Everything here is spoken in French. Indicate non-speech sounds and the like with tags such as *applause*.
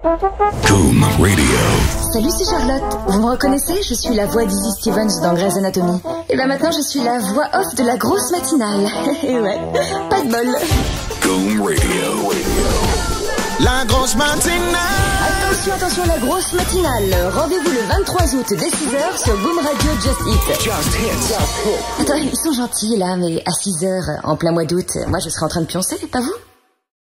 Boom Radio. Salut, c'est Charlotte. Vous me reconnaissez? Je suis la voix d'Izzy Stevens dans Grey's Anatomy. Et ben maintenant, je suis la voix off de la grosse matinale. *laughs* Et eh ouais, pas de bol. Boom Radio. La grosse matinale. Attention, attention, la grosse matinale. Rendez-vous le 23 août dès 6h sur Boom Radio Just Hit. Just Hit. Attends, ils sont gentils là, mais à 6h, en plein mois d'août, moi je serai en train de pioncer, pas vous?